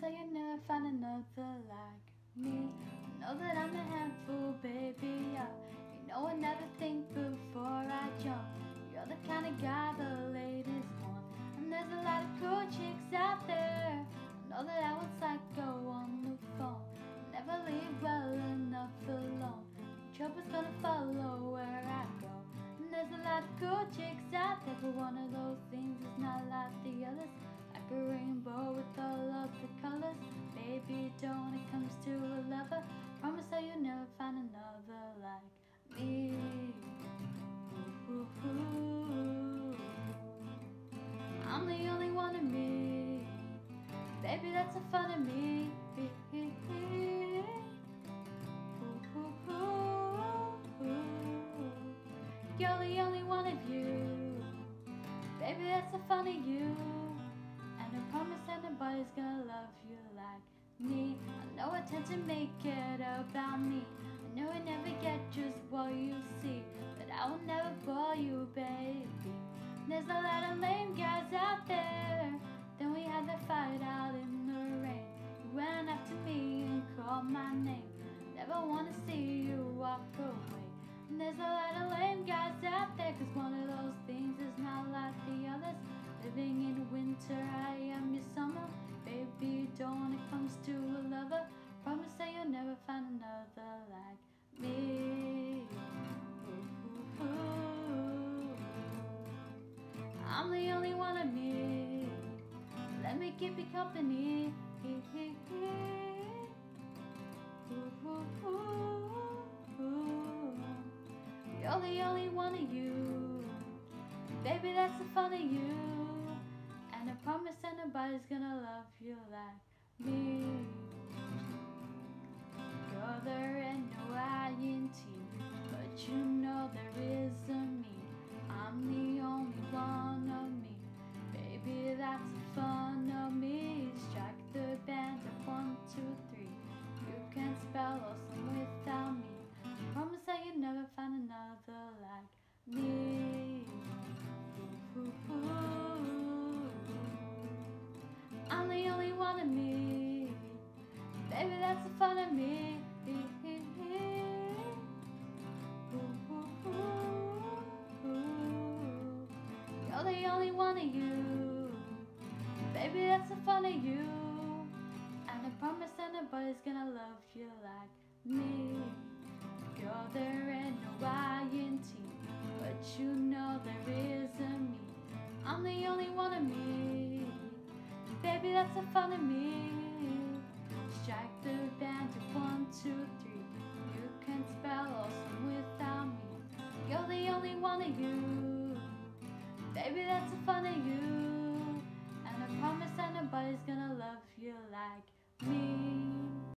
that you'll never find another like me. I know that I'm a handful, baby. Yeah. You know I never think before I jump. You're the kind of guy the ladies want. And there's a lot of cool chicks out there. I know that I would psycho on the phone. Never leave well enough alone. Trouble's gonna follow where I go. And there's a lot of cool chicks out there, but one of those things is not like the others. Like a rainbow with all of me. I'm the only one of me. Baby, that's the fun of me. You're the only one of you. Baby, that's the fun of you. And I promise that nobody's gonna love you like me. I know I tend to make it about me. Know I never get just what you see. But I will never bore you, baby. There's a lot of lame guys out there. Then we had that fight out in the rain. You went after me and called my name. Never wanna see you walk away. And there's a lot of lame guys out there. Cause one of those things is not like the You'll never find another like me. Ooh, ooh, ooh. I'm the only one of me. Let me keep you company. You're the only one of you. Baby, that's the fun of you. And I promise that nobody's gonna love you like me. I T, but you know there is a me. I'm the only one of me. Baby, that's the fun of me. Strike the band of one, two, three. You can't spell awesome without me. Promise that you'll never find another like me. Ooh, ooh, ooh. I'm the only one of me. Baby, that's the fun of me. Oh, You're the only one of you. Baby, that's the fun of you. And I promise that nobody's gonna love you like me. Girl, there ain't no I in T, but you know there is a me. I'm the only one of me. Baby, that's the fun of me. Strike the band of one, two, three. You can spell awesome without me. You're the only one of you. Baby, that's the fun of you. And I promise that nobody's gonna love you like me.